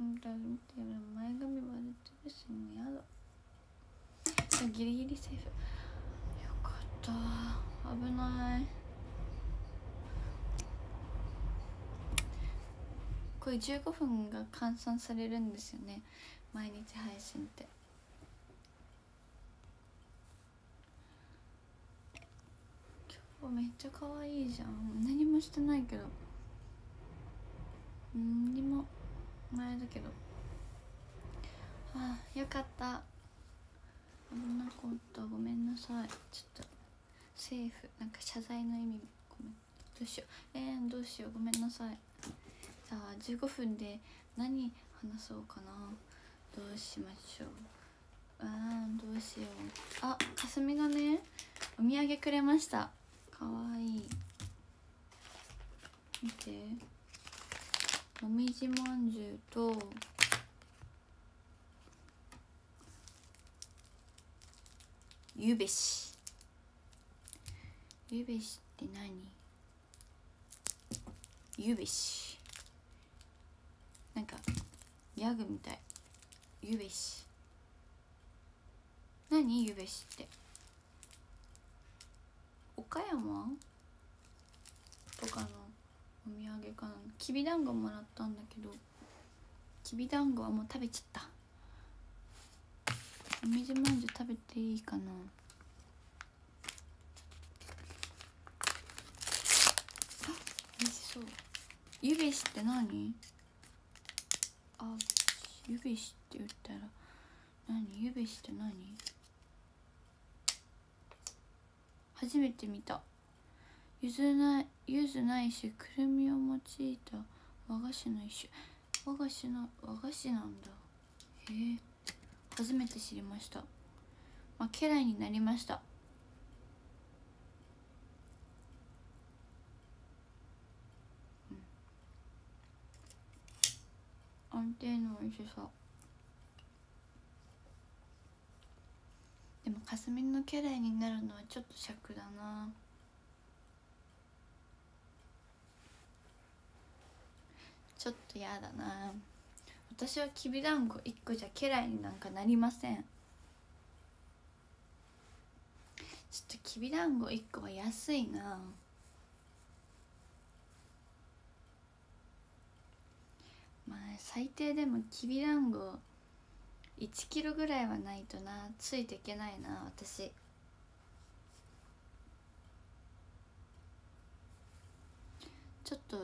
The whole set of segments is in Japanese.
うんだ見て前髪割れてるしもうやだギリギリセーフ。よかった。危ない。これ15分が換算されるんですよね。毎日配信って。今日めっちゃ可愛いじゃん。何もしてないけど。何も前だけど。ああよかった。危なかった。ごめんなさい。ちょっとセーフ。なんか謝罪の意味ごめん。どうしよう。えー、どうしよう。ごめんなさい。さあ15分で何話そうかな。どうしましょう。あーどうしよう。あかすみがね。お土産くれました。かわいい。見て。もみじまんじゅうとゆべし。ゆべしって何？ゆべし。なんかギャグみたい。ゆべし。何？ゆべしって。岡山？お土産かな。きびだんごもらったんだけどきびだんごはもう食べちゃった。おみじまんじゅう食べていいかな。あ美味しそう。ゆべしって何？あゆべしって言ったら何？ゆべしって何？初めて見た。ゆずないゆずないしくるみを用いた和菓子の一種。和菓子の和菓子なんだ。へえ。初めて知りました。まあ家来になりました。安定の美味しさでもかすみの家来になるのはちょっと尺だな。ちょっとやだな。私はきびだんご1個じゃ家来になんかなりません。ちょっときびだんご1個は安いな。まあ最低でもきびだんご1キロぐらいはないとな。ついていけないな私。ちょっと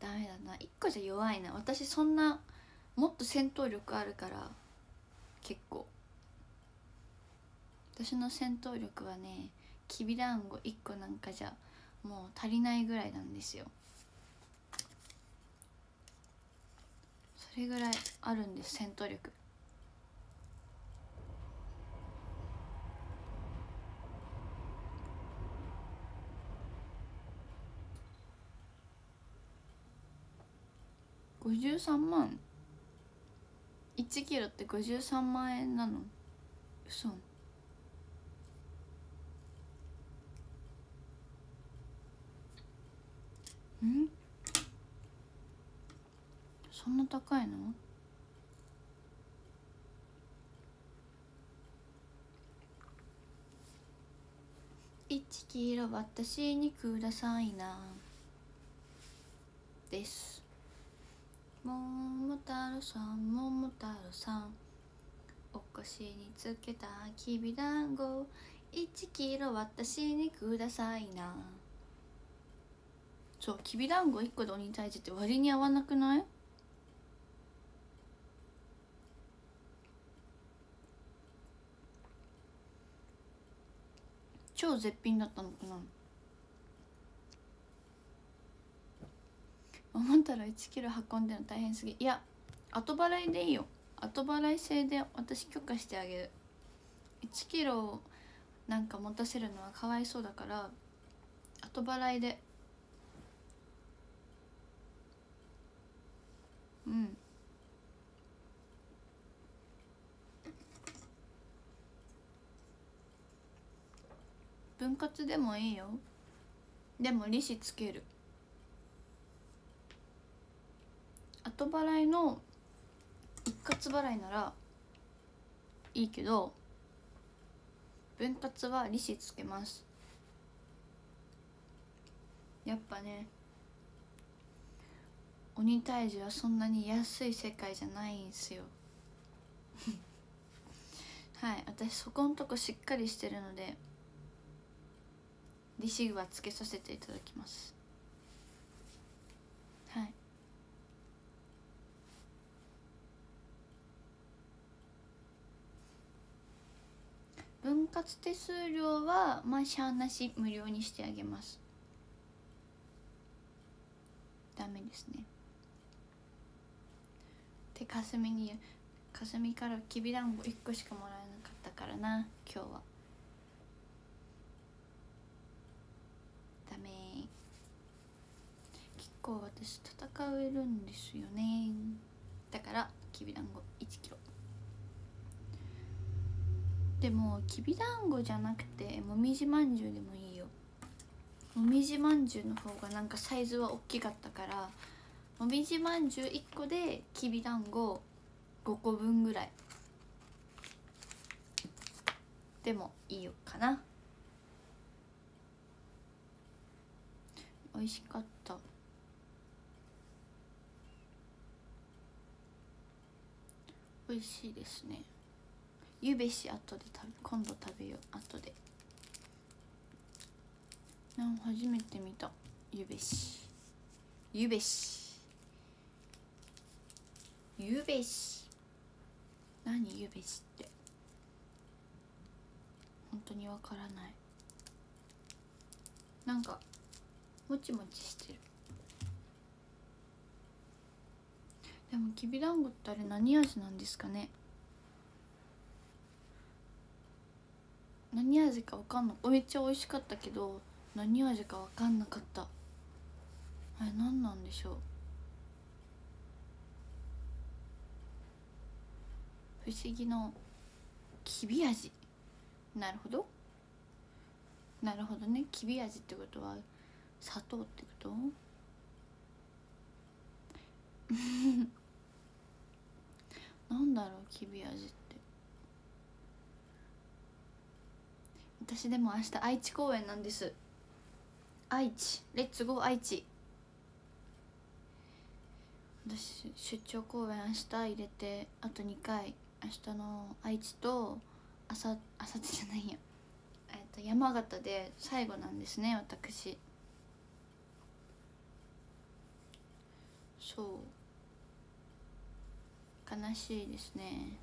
ダメだな。1個じゃ弱いな。私そんなもっと戦闘力あるから結構。私の戦闘力はねきびだんご1個なんかじゃもう足りないぐらいなんですよ。それぐらいあるんです戦闘力。53万。1キロって53万円なの？嘘。ん？そんな高いの？1キロ私にくださいな。です。桃太郎さん桃太郎さんお腰につけたきびだんご。1キロ私にくださいな。そうきびだんご1個で鬼退治って割に合わなくない？超絶品だったのかな？桃太郎1キロ運んでるの大変すぎ。いや後払いでいいよ。後払い制で私許可してあげる。1キロなんか持たせるのはかわいそうだから後払いで。うん。分割でもいいよ。でも利子つける。後払いの割払いならいいけど分割は利子つけます。やっぱね鬼退治はそんなに安い世界じゃないんすよ。はい私そこんとこしっかりしてるので利子はつけさせていただきます。はい。分割手数料はまあしゃあなし無料にしてあげます。ダメですね。でかすみにかすみからきびだんご1個しかもらえなかったからな今日は。ダメ。結構私戦えるんですよね。だからきびだんご1キロ。でもきびだんごじゃなくてもみじまんじゅうでもいいよ。もみじまんじゅうの方がなんかサイズは大きかったからもみじまんじゅう1個できびだんご5個分ぐらい。でもいいよかな。美味しかった。美味しいですね。ゆべし後で食べ今度食べよう。後で。なん初めて見た。ゆべしゆべしゆべし何ゆべしって。本当にわからない。なんかもちもちしてる。でもきびだんごってあれ何味なんですかね？何味か分かんないめっちゃ美味しかったけど何味か分かんなかった。あれ何なんでしょう。不思議のきび味。なるほど。なるほどね。きび味ってことは砂糖ってこと？なんだろうきび味って。私でも明日愛知公演なんです。愛知。レッツゴー愛知。私出張公演明日入れてあと2回。明日の愛知とあさあさってじゃないや、えっと、山形で最後なんですね私。そう。悲しいですね。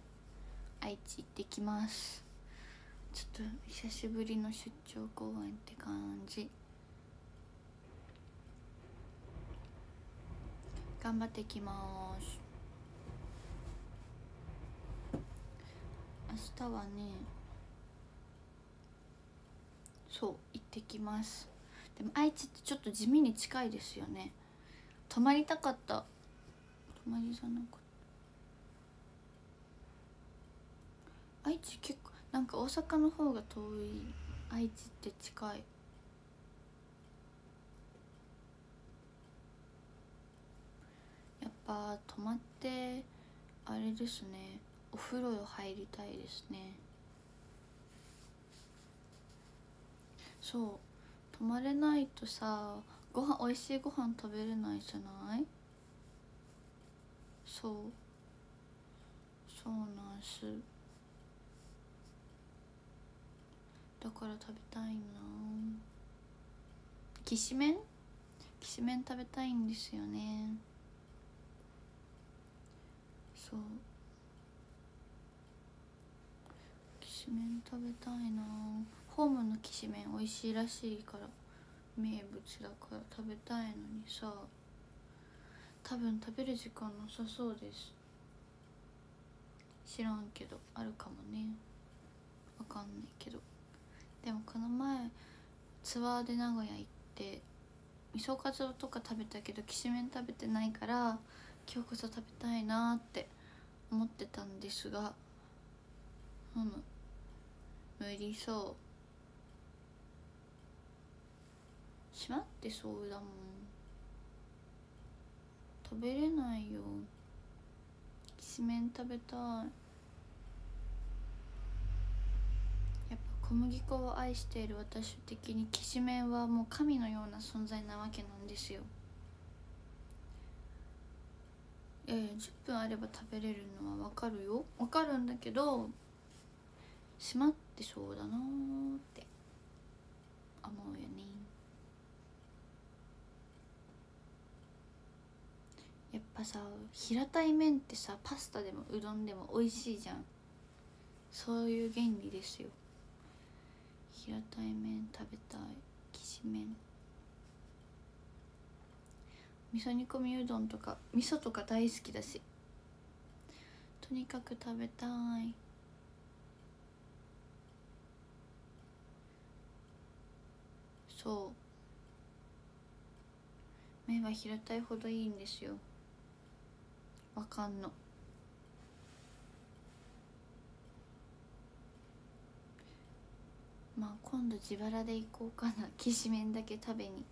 愛知行ってきます。ちょっと久しぶりの出張公演って感じ。頑張ってきます。明日はねそう行ってきます。でも愛知ってちょっと地味に近いですよね。泊まりたかった。泊まりじゃなかった。愛知結構なんか大阪の方が遠い。愛知って近い。やっぱ泊まってあれですね。お風呂入りたいですね。そう。泊まれないとさご飯美味しいご飯食べれないじゃない？そう。そうなんす。だから食べたいな。きしめん？きしめん食べたいんですよね。そう。きしめん食べたいな。ホームのきしめん美味しいらしいから。名物だから食べたいのにさ。多分食べる時間なさそうです。知らんけど。あるかもね。わかんないけど。でもこの前ツアーで名古屋行って味噌カツとか食べたけどきしめん食べてないから今日こそ食べたいなって思ってたんですがうむ無理そう。閉まってそうだもん。食べれないよ。きしめん食べたいやっぱ小麦粉を愛している私的にきしめんはもう神のような存在なわけなんですよ。いやいや10分あれば食べれるのは分かるよ。分かるんだけど閉まってそうだなって。思うよね。やっぱさ平たい麺ってさパスタでもうどんでも美味しいじゃん。そういう原理ですよ。平たい麺食べたいきしめん味噌煮込みうどんとか味噌とか大好きだしとにかく食べたいそう麺は平たいほどいいんですよわかんのまあ今度自腹で行こうかな。きしめんだけ食べに。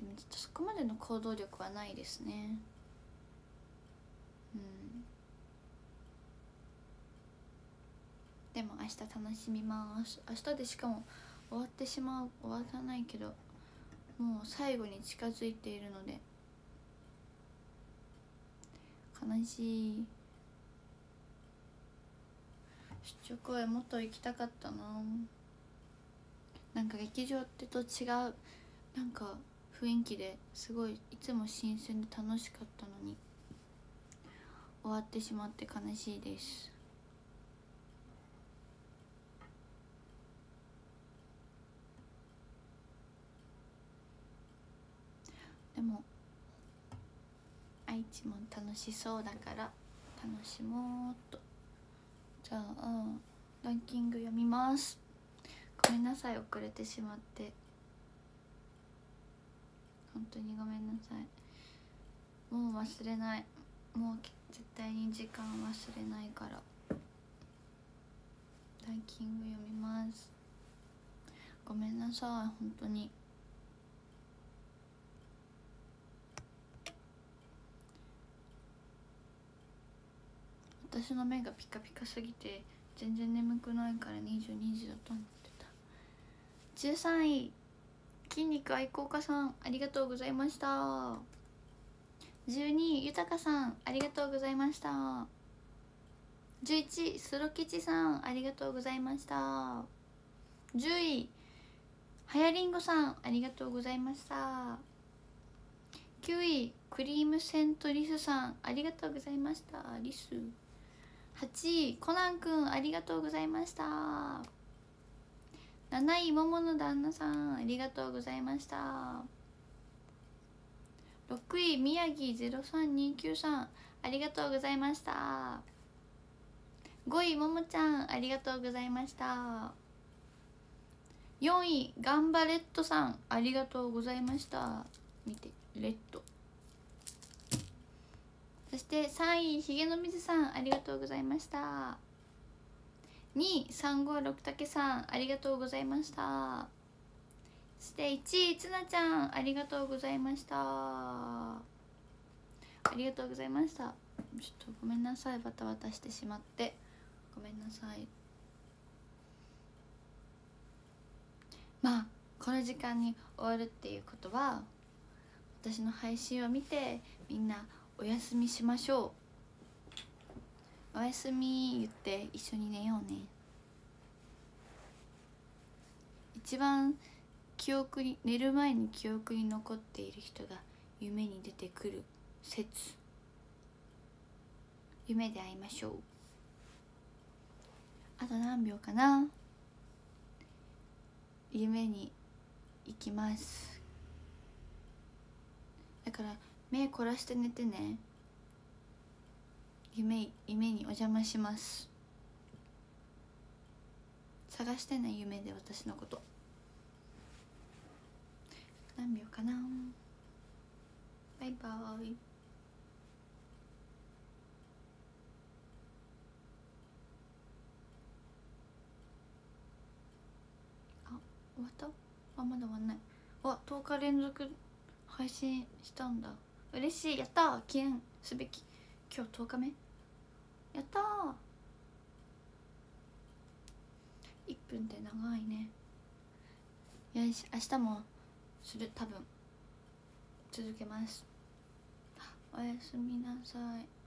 でもちょっとそこまでの行動力はないですね。うん。でも明日楽しみます。明日でしかも終わってしまう。終わらないけどもう最後に近づいているので。悲しい。出張公演もっと行きたかったな。なんか劇場ってと違うなんか雰囲気ですごいいつも新鮮で楽しかったのに終わってしまって悲しいです。でも愛知も楽しそうだから楽しもうっと。じゃあランキング読みます。ごめんなさい遅れてしまって。本当にごめんなさい。もう忘れない。もう絶対に時間忘れないから。ランキング読みます。ごめんなさい本当に。私の目がピカピカすぎて全然眠くないから22時だと思ってた。13位筋肉愛好家さんありがとうございました。12位豊さんありがとうございました。11位スロ吉さんありがとうございました。10位はやりんごさんありがとうございました。9位クリームセントリスさんありがとうございました。リス。8位コナンくんありがとうございました。7位桃の旦那さんありがとうございました。6位宮城0329さんありがとうございました。5位ももちゃんありがとうございました。4位ガンバレットさんありがとうございました。見てレッド。そして3位ひげの水さんありがとうございました。2位356竹さんありがとうございました。そして1位つなちゃんありがとうございました。ありがとうございました。ちょっとごめんなさいバタバタしてしまって。ごめんなさい。まあこの時間に終わるっていうことは私の配信を見てみんなおやすみしましょう。おやすみ言って一緒に寝ようね。一番記憶に寝る前に記憶に残っている人が夢に出てくる説。夢で会いましょう。あと何秒かな。夢に行きます。だから目凝らして寝てね。夢夢にお邪魔します。探してね夢で私のこと。何秒かな。バイバイ。あ終わった？あまだ終わんない。あ10日連続配信したんだ。嬉しい。やったー。記念すべき。今日10日目。やったー。1分って長いね。よし。明日もする。多分。続けます。おやすみなさい。